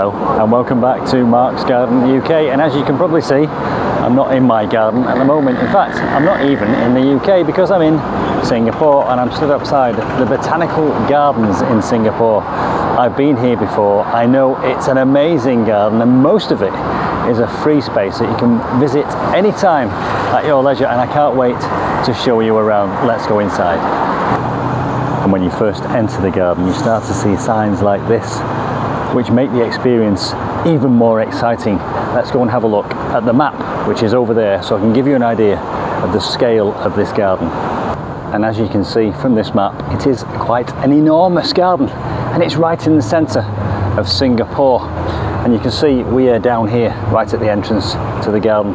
Hello and welcome back to Mark's Garden UK and as you can probably see I'm not in my garden at the moment. In fact I'm not even in the UK because I'm in Singapore and I'm stood outside the Botanical Gardens in Singapore. I've been here before. I know it's an amazing garden and most of it is a free space that you can visit anytime at your leisure. And I can't wait to show you around. Let's go inside. And when you first enter the garden you start to see signs like this which make the experience even more exciting. Let's go and have a look at the map which is over there so I can give you an idea of the scale of this garden. And as you can see from this map, it is quite an enormous garden and it's right in the centre of Singapore. And you can see we are down here right at the entrance to the garden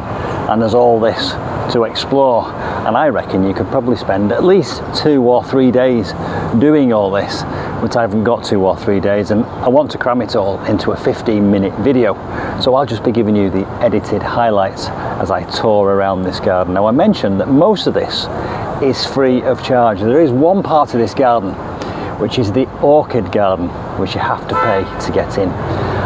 and there's all this to explore and I reckon you could probably spend at least two or three days doing all this but I haven't got to or three days and I want to cram it all into a 15 minute video. So I'll just be giving you the edited highlights as I tour around this garden. Now I mentioned that most of this is free of charge. There is one part of this garden which is the orchid garden which you have to pay to get in.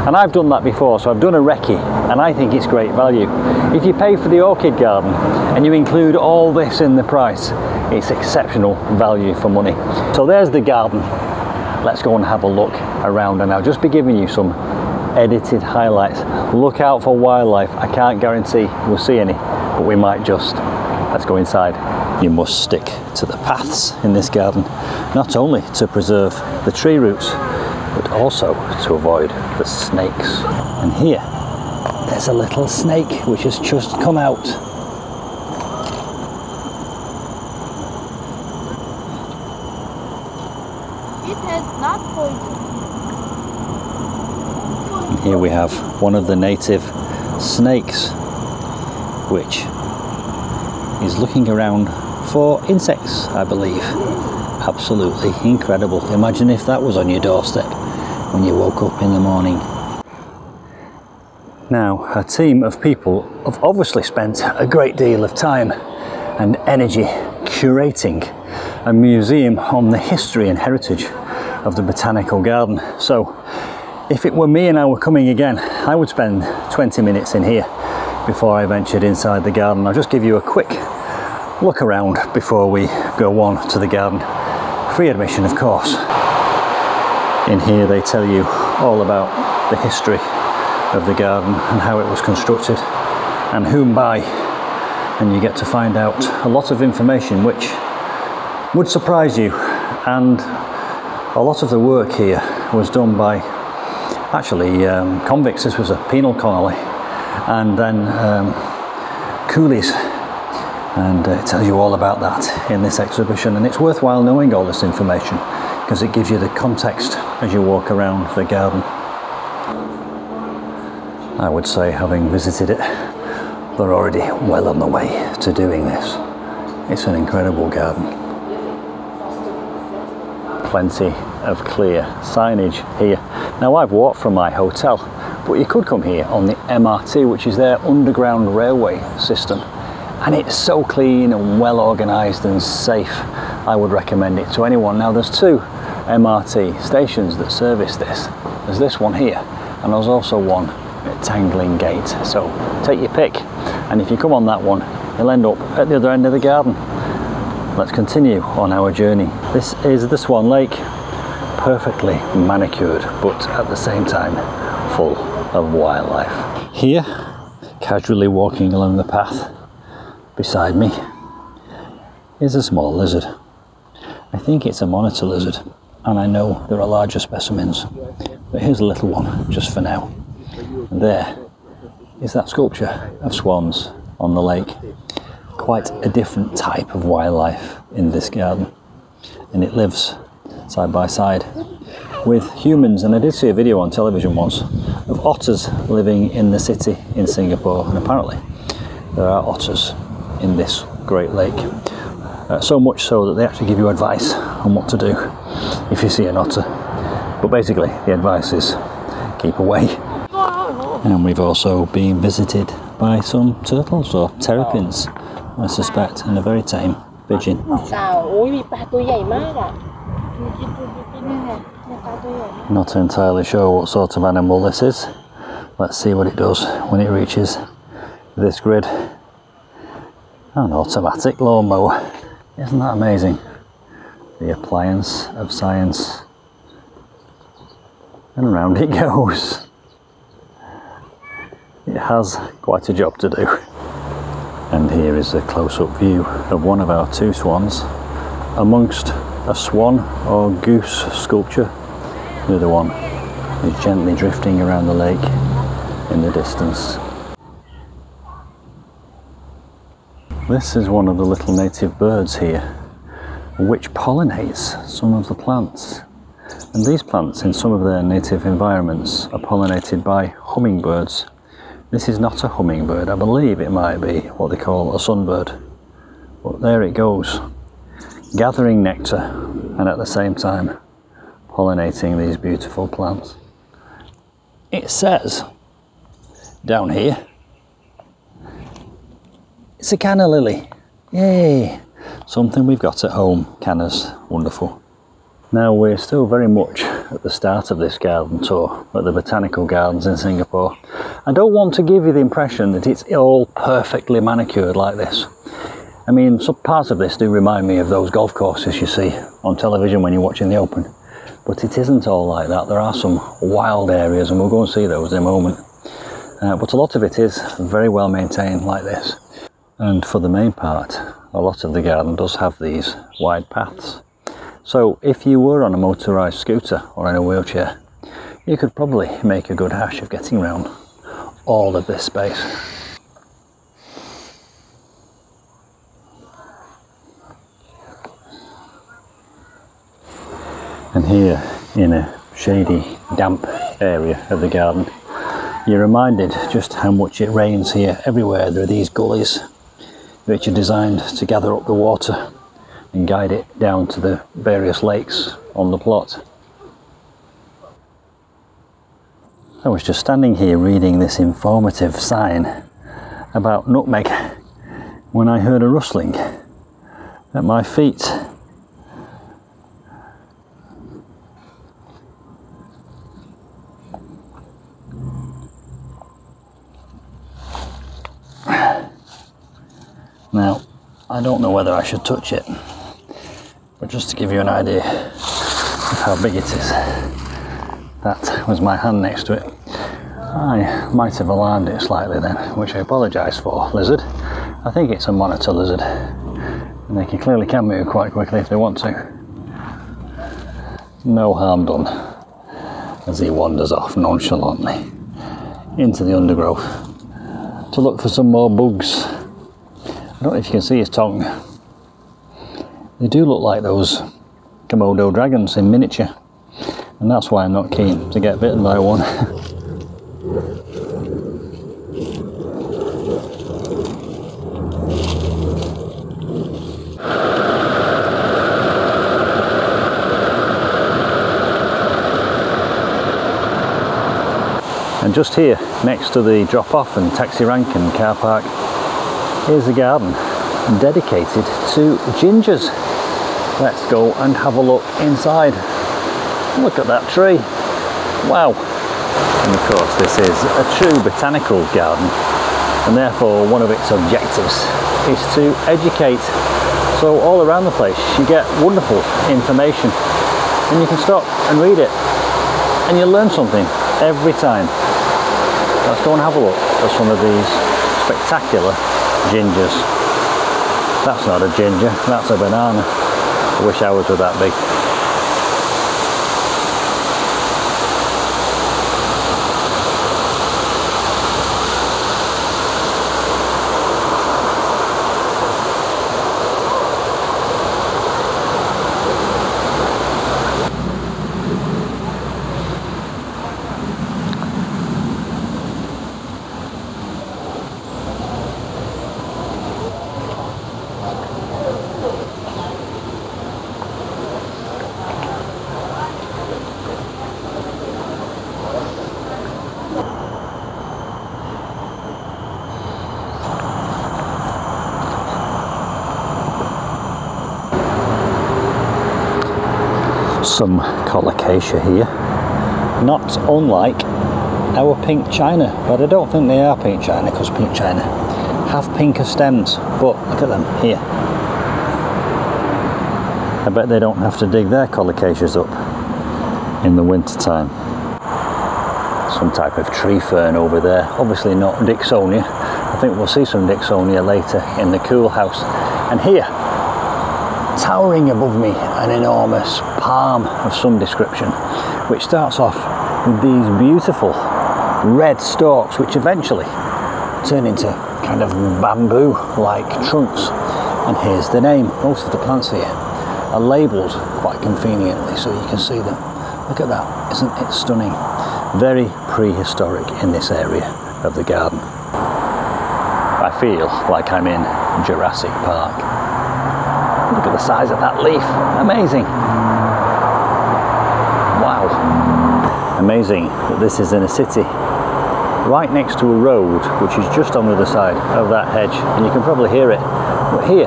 And I've done that before so I've done a recce and I think it's great value. If you pay for the orchid garden and you include all this in the price it's exceptional value for money. So there's the garden let's go and have a look around. And I'll just be giving you some edited highlights. Look out for wildlife. I can't guarantee we'll see any but we might just. Let's go inside. You must stick to the paths in this garden not only to preserve the tree roots but also to avoid the snakes. And here, there's a little snake which has just come out. It has not poison. And here we have one of the native snakes which is looking around for insects, I believe. Absolutely incredible. Imagine if that was on your doorstep when you woke up in the morning. Now, a team of people have obviously spent a great deal of time and energy curating a museum on the history and heritage of the Botanical Garden. So, if it were me and I were coming again, I would spend 20 minutes in here before I ventured inside the garden. I'll just give you a quick look around before we go on to the garden. Free admission, of course. In here they tell you all about the history of the garden and how it was constructed and whom by and you get to find out a lot of information which would surprise you and a lot of the work here was done by actually um, convicts this was a penal colony and then um, coolies and uh, it tells you all about that in this exhibition and it's worthwhile knowing all this information because it gives you the context as you walk around the garden. I would say, having visited it, they're already well on the way to doing this. It's an incredible garden. Plenty of clear signage here. Now I've walked from my hotel, but you could come here on the MRT, which is their underground railway system. And it's so clean and well organised and safe. I would recommend it to anyone. Now there's two MRT stations that service this. There's this one here, and there's also one at Tanglin Gate. So take your pick, and if you come on that one, you'll end up at the other end of the garden. Let's continue on our journey. This is the Swan Lake, perfectly manicured, but at the same time full of wildlife. Here, casually walking along the path beside me, is a small lizard. I think it's a monitor lizard and I know there are larger specimens, but here's a little one just for now. And there is that sculpture of swans on the lake. Quite a different type of wildlife in this garden, and it lives side by side with humans. And I did see a video on television once of otters living in the city in Singapore, and apparently there are otters in this Great Lake. Uh, so much so that they actually give you advice on what to do if you see an otter. But basically, the advice is keep away. And we've also been visited by some turtles or terrapins, I suspect, and a very tame pigeon. Not entirely sure what sort of animal this is. Let's see what it does when it reaches this grid. An automatic lawnmower. Isn't that amazing? The appliance of science. And round it goes. It has quite a job to do. And here is a close up view of one of our two swans amongst a swan or goose sculpture. The other one is gently drifting around the lake in the distance. This is one of the little native birds here, which pollinates some of the plants. And these plants, in some of their native environments, are pollinated by hummingbirds. This is not a hummingbird, I believe it might be what they call a sunbird. But there it goes, gathering nectar and at the same time pollinating these beautiful plants. It says down here, it's a canna lily. Yay! Something we've got at home. Cannas, wonderful. Now we're still very much at the start of this garden tour at the Botanical Gardens in Singapore. I don't want to give you the impression that it's all perfectly manicured like this. I mean, some parts of this do remind me of those golf courses you see on television when you're watching the Open. But it isn't all like that. There are some wild areas, and we'll go and see those in a moment. Uh, but a lot of it is very well maintained like this. And for the main part, a lot of the garden does have these wide paths. So if you were on a motorised scooter or in a wheelchair, you could probably make a good hash of getting around all of this space. And here in a shady, damp area of the garden, you're reminded just how much it rains here everywhere. There are these gullies which are designed to gather up the water and guide it down to the various lakes on the plot. I was just standing here reading this informative sign about nutmeg when I heard a rustling at my feet. Now, I don't know whether I should touch it, but just to give you an idea of how big it is, that was my hand next to it. I might have alarmed it slightly then, which I apologise for, lizard. I think it's a monitor lizard, and they can clearly can move quite quickly if they want to. No harm done, as he wanders off nonchalantly into the undergrowth to look for some more bugs. I don't know if you can see his tongue. They do look like those Komodo dragons in miniature, and that's why I'm not keen to get bitten by one. and just here, next to the drop off and taxi rank and car park, Here's a garden dedicated to gingers. Let's go and have a look inside. Look at that tree. Wow. And of course this is a true botanical garden and therefore one of its objectives is to educate. So all around the place you get wonderful information and you can stop and read it and you learn something every time. Let's go and have a look at some of these spectacular gingers. That's not a ginger, that's a banana. I wish ours were that big. Colocasia here. Not unlike our pink china, but I don't think they are pink china because pink china have pinker stems. But look at them here. I bet they don't have to dig their colocasias up in the winter time. Some type of tree fern over there. Obviously not Dicksonia. I think we'll see some Dicksonia later in the cool house. And here, towering above me, an enormous palm of some description, which starts off with these beautiful red stalks, which eventually turn into kind of bamboo like trunks. And here's the name. Most of the plants here are labelled quite conveniently so you can see them. Look at that, isn't it stunning? Very prehistoric in this area of the garden. I feel like I'm in Jurassic Park. Look at the size of that leaf, amazing. Amazing that this is in a city right next to a road which is just on the other side of that hedge and you can probably hear it. But here,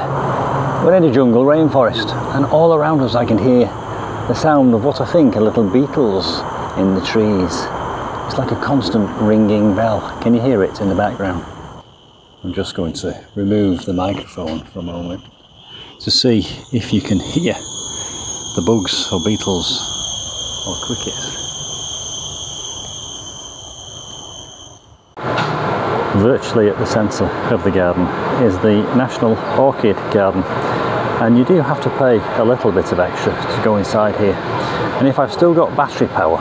we're in a jungle rainforest and all around us I can hear the sound of what I think are little beetles in the trees. It's like a constant ringing bell. Can you hear it in the background? I'm just going to remove the microphone for a moment to see if you can hear the bugs or beetles or crickets. Virtually at the centre of the garden is the National Orchid Garden and you do have to pay a little bit of extra to go inside here and if I've still got battery power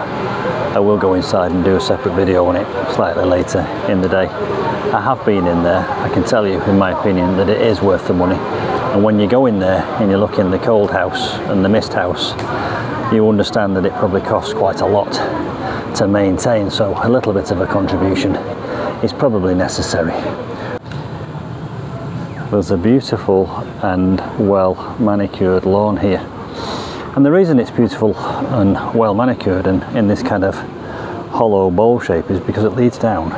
I will go inside and do a separate video on it slightly later in the day. I have been in there, I can tell you in my opinion that it is worth the money and when you go in there and you look in the cold house and the mist house you understand that it probably costs quite a lot to maintain so a little bit of a contribution is probably necessary. There's a beautiful and well manicured lawn here and the reason it's beautiful and well manicured and in this kind of hollow bowl shape is because it leads down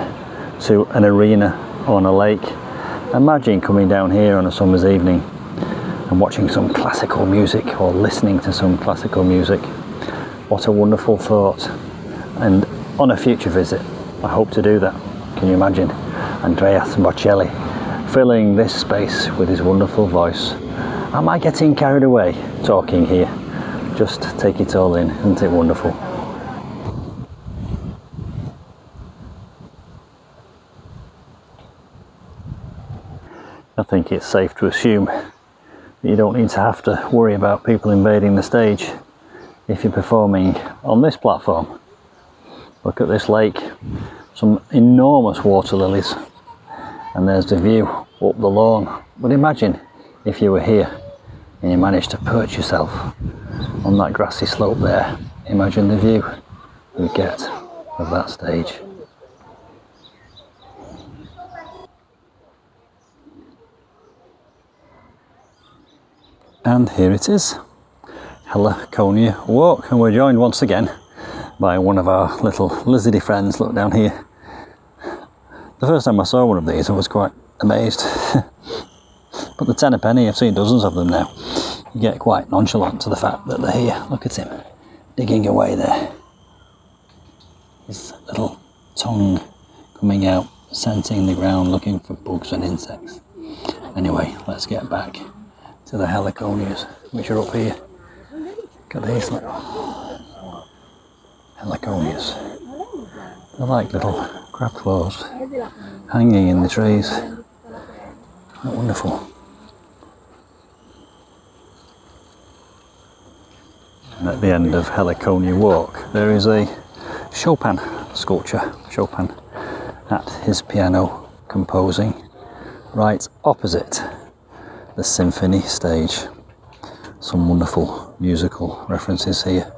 to an arena on a lake. Imagine coming down here on a summer's evening and watching some classical music or listening to some classical music. What a wonderful thought. And on a future visit, I hope to do that. Can you imagine? Andreas Bocelli filling this space with his wonderful voice. Am I getting carried away talking here? Just take it all in, isn't it wonderful? I think it's safe to assume you don't need to have to worry about people invading the stage if you're performing on this platform. Look at this lake, some enormous water lilies, and there's the view up the lawn. But imagine if you were here and you managed to perch yourself on that grassy slope there. Imagine the view you get of that stage. And here it is, Heliconia Walk, and we're joined once again by one of our little lizardy friends. Look down here. The first time I saw one of these, I was quite amazed. but the ten a penny, I've seen dozens of them now. You get quite nonchalant to the fact that they're here. Look at him, digging away there. His little tongue coming out, scenting the ground, looking for bugs and insects. Anyway, let's get back to the heliconias, which are up here. Look at these little heliconias. They're like little crab claws hanging in the trees. wonderful. And at the end of Heliconia Walk, there is a Chopin sculpture. Chopin at his piano composing right opposite the symphony stage. Some wonderful musical references here.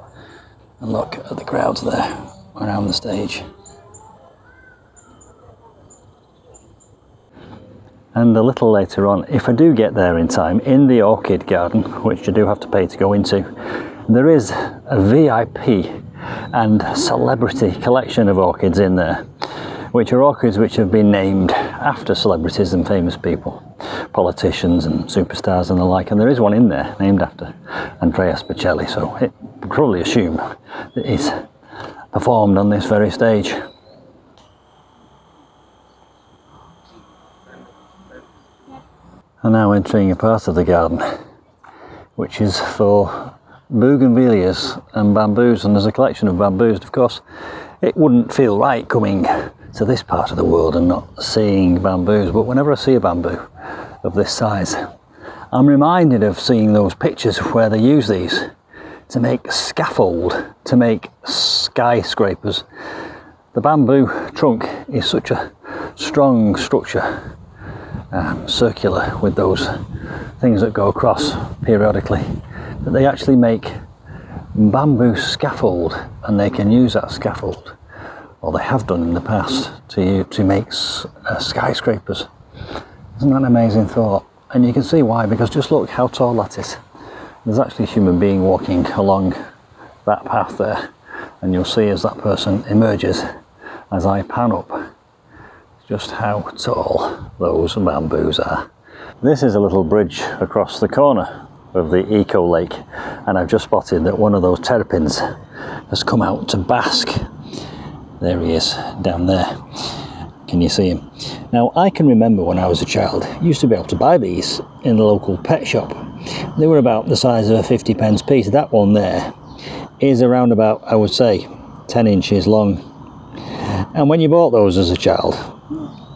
And look at the crowds there around the stage. And a little later on, if I do get there in time, in the orchid garden, which you do have to pay to go into, there is a VIP and celebrity collection of orchids in there, which are orchids which have been named after celebrities and famous people politicians and superstars and the like, and there is one in there named after Andreas Bocelli, so it probably assume that it's performed on this very stage. I'm now entering a part of the garden which is for bougainvilleas and bamboos and there's a collection of bamboos of course it wouldn't feel right coming to this part of the world and not seeing bamboos but whenever I see a bamboo of this size. I'm reminded of seeing those pictures where they use these to make scaffold to make skyscrapers. The bamboo trunk is such a strong structure um, circular with those things that go across periodically that they actually make bamboo scaffold and they can use that scaffold or they have done in the past to, to make uh, skyscrapers isn't that an amazing thought and you can see why because just look how tall that is there's actually a human being walking along that path there and you'll see as that person emerges as I pan up just how tall those bamboos are. This is a little bridge across the corner of the Eco Lake and I've just spotted that one of those terrapins has come out to bask. There he is, down there. Can you see him? Now I can remember when I was a child, used to be able to buy these in the local pet shop. They were about the size of a 50 pence piece. That one there is around about, I would say, 10 inches long. And when you bought those as a child,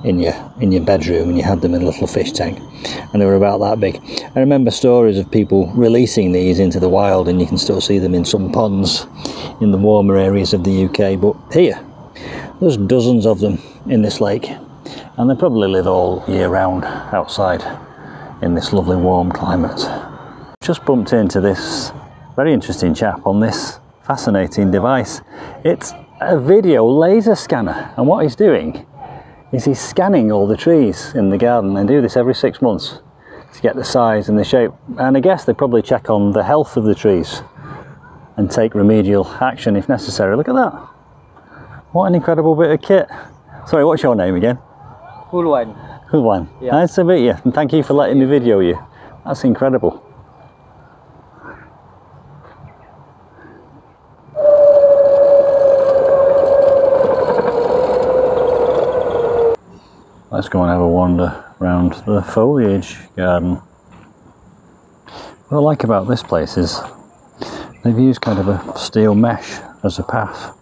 in your in your bedroom and you had them in a little fish tank and they were about that big i remember stories of people releasing these into the wild and you can still see them in some ponds in the warmer areas of the uk but here there's dozens of them in this lake and they probably live all year round outside in this lovely warm climate just bumped into this very interesting chap on this fascinating device it's a video laser scanner and what he's doing is he's scanning all the trees in the garden. They do this every six months to get the size and the shape. And I guess they probably check on the health of the trees and take remedial action if necessary. Look at that. What an incredible bit of kit. Sorry, what's your name again? Hulwan. Hulwan. Yeah. Nice to meet you and thank you for letting me video you. That's incredible. Let's go and have a wander around the foliage garden. What I like about this place is they've used kind of a steel mesh as a path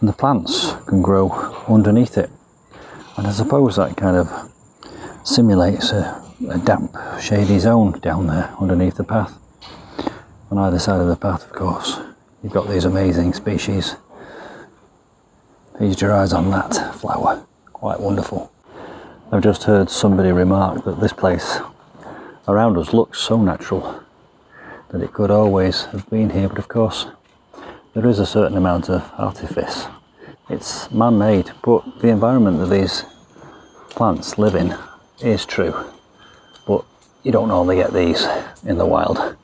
and the plants can grow underneath it and I suppose that kind of simulates a, a damp shady zone down there underneath the path. On either side of the path of course you've got these amazing species. Feast your eyes on that flower, quite wonderful. I've just heard somebody remark that this place around us looks so natural that it could always have been here, but of course there is a certain amount of artifice. It's man-made, but the environment that these plants live in is true. But you don't normally get these in the wild.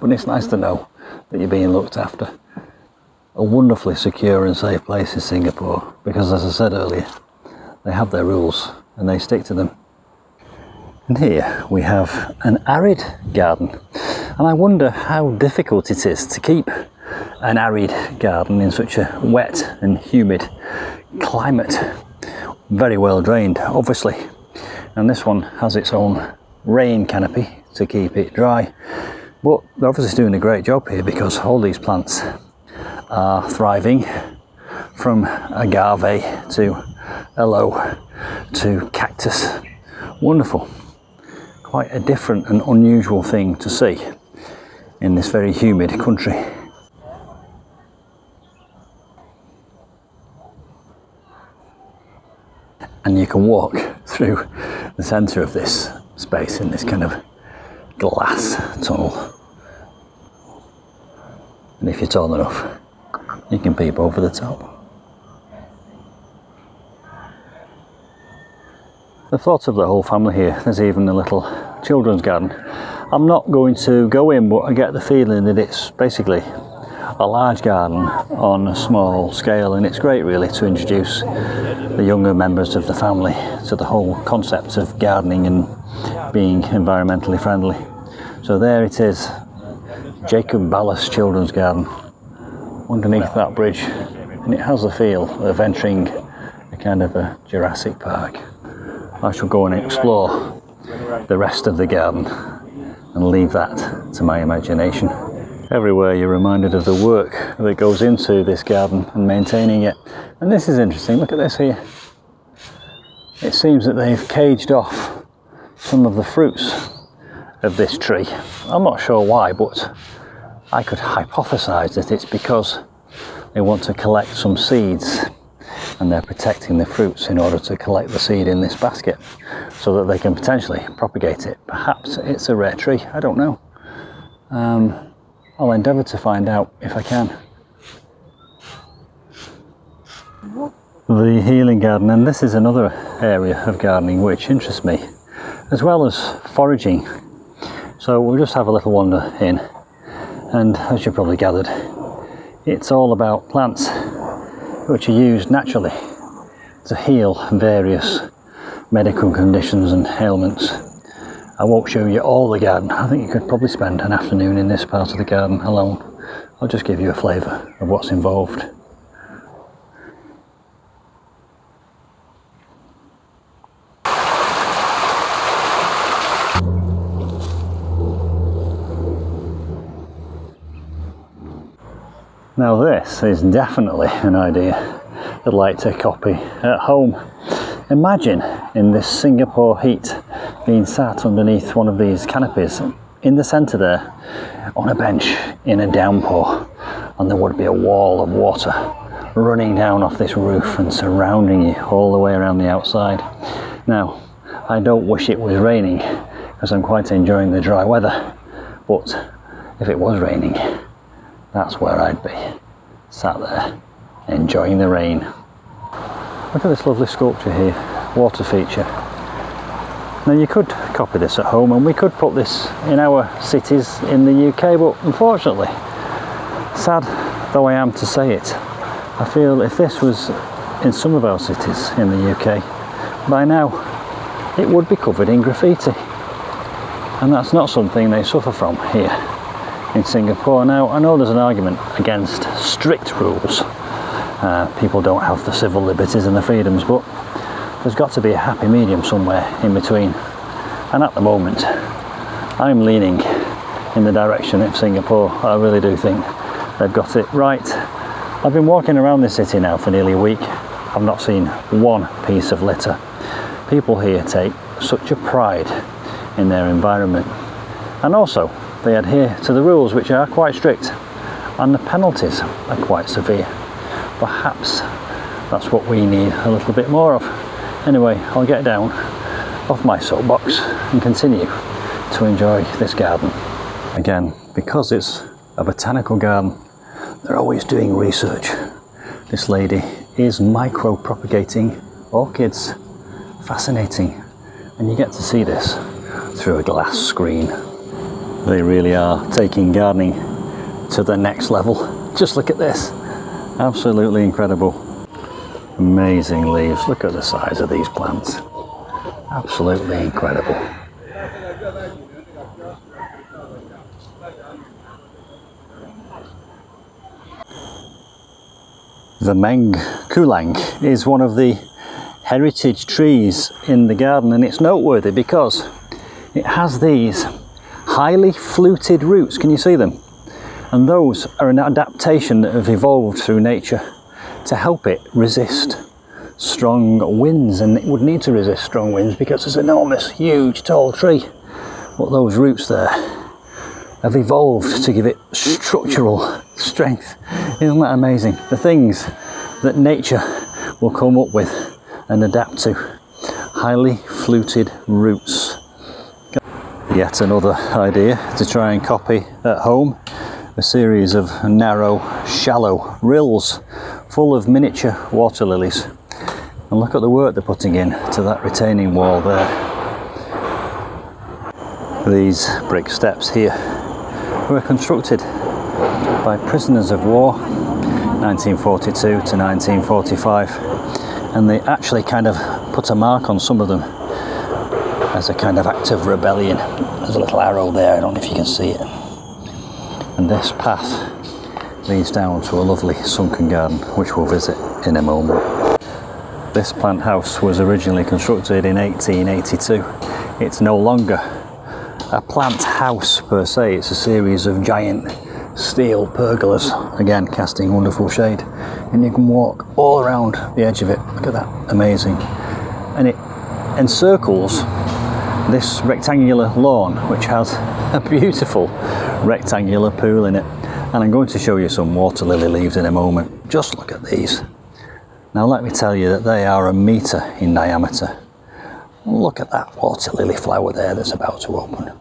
But it's nice to know that you're being looked after. A wonderfully secure and safe place is Singapore because as I said earlier, they have their rules and they stick to them. And here we have an arid garden. And I wonder how difficult it is to keep an arid garden in such a wet and humid climate. Very well drained, obviously. And this one has its own rain canopy to keep it dry. But they're obviously doing a great job here because all these plants are thriving from agave to aloe to cactus. Wonderful. Quite a different and unusual thing to see in this very humid country. And you can walk through the centre of this space in this kind of glass tunnel. And if you're tall enough, you can peep over the top. The thought of the whole family here, there's even a little children's garden. I'm not going to go in, but I get the feeling that it's basically a large garden on a small scale, and it's great really to introduce the younger members of the family to the whole concept of gardening and being environmentally friendly. So there it is, Jacob Ballas Children's Garden underneath that bridge, and it has the feel of entering a kind of a Jurassic Park. I shall go and explore the rest of the garden and leave that to my imagination. Everywhere you're reminded of the work that goes into this garden and maintaining it. And this is interesting, look at this here. It seems that they've caged off some of the fruits of this tree. I'm not sure why, but I could hypothesize that it's because they want to collect some seeds and they're protecting the fruits in order to collect the seed in this basket so that they can potentially propagate it. Perhaps it's a rare tree, I don't know. Um, I'll endeavour to find out if I can. The healing garden, and this is another area of gardening which interests me, as well as foraging. So we'll just have a little wander in, and as you probably gathered, it's all about plants which are used naturally to heal various medical conditions and ailments. I won't show you all the garden. I think you could probably spend an afternoon in this part of the garden alone. I'll just give you a flavour of what's involved. Now this is definitely an idea I'd like to copy at home. Imagine in this Singapore heat being sat underneath one of these canopies in the centre there on a bench in a downpour and there would be a wall of water running down off this roof and surrounding you all the way around the outside. Now, I don't wish it was raining because I'm quite enjoying the dry weather, but if it was raining, that's where I'd be, sat there, enjoying the rain. Look at this lovely sculpture here, water feature. Now you could copy this at home and we could put this in our cities in the UK, but unfortunately, sad though I am to say it, I feel if this was in some of our cities in the UK, by now it would be covered in graffiti. And that's not something they suffer from here in Singapore. Now, I know there's an argument against strict rules uh, people don't have the civil liberties and the freedoms, but there's got to be a happy medium somewhere in between. And at the moment, I'm leaning in the direction of Singapore. I really do think they've got it right. I've been walking around this city now for nearly a week. I've not seen one piece of litter. People here take such a pride in their environment. And also, they adhere to the rules, which are quite strict, and the penalties are quite severe perhaps that's what we need a little bit more of. Anyway, I'll get down off my soapbox and continue to enjoy this garden. Again, because it's a botanical garden, they're always doing research. This lady is micro propagating orchids. Fascinating. And you get to see this through a glass screen. They really are taking gardening to the next level. Just look at this. Absolutely incredible. Amazing leaves. Look at the size of these plants. Absolutely incredible. The Meng Kulang is one of the heritage trees in the garden and it's noteworthy because it has these highly fluted roots. Can you see them? And those are an adaptation that have evolved through nature to help it resist strong winds and it would need to resist strong winds because it's an enormous huge tall tree. But those roots there have evolved to give it structural strength. Isn't that amazing? The things that nature will come up with and adapt to. Highly fluted roots. Yet another idea to try and copy at home a series of narrow, shallow rills full of miniature water lilies. And look at the work they're putting in to that retaining wall there. These brick steps here were constructed by prisoners of war 1942 to 1945 and they actually kind of put a mark on some of them as a kind of act of rebellion. There's a little arrow there, I don't know if you can see it And this path leads down to a lovely sunken garden, which we'll visit in a moment. This plant house was originally constructed in 1882. It's no longer a plant house per se, it's a series of giant steel pergolas, again casting wonderful shade. And you can walk all around the edge of it. Look at that, amazing. And it encircles this rectangular lawn, which has a beautiful rectangular pool in it. And I'm going to show you some water lily leaves in a moment. Just look at these. Now let me tell you that they are a metre in diameter. Look at that water lily flower there that's about to open.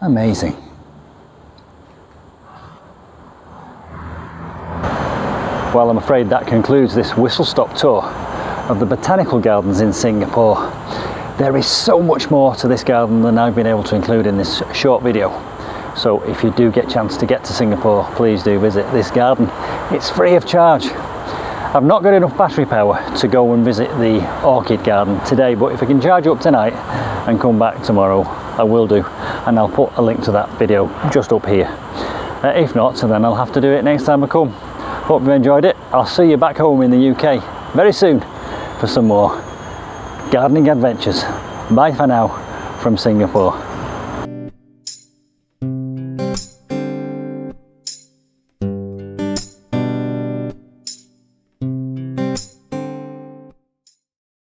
Amazing. Well, I'm afraid that concludes this whistle stop tour of the botanical gardens in Singapore. There is so much more to this garden than I've been able to include in this short video. So if you do get a chance to get to Singapore, please do visit this garden. It's free of charge. I've not got enough battery power to go and visit the orchid garden today, but if I can charge up tonight and come back tomorrow, I will do. And I'll put a link to that video just up here. Uh, if not, then I'll have to do it next time I come. Hope you enjoyed it. I'll see you back home in the UK very soon for some more gardening adventures. Bye for now from Singapore.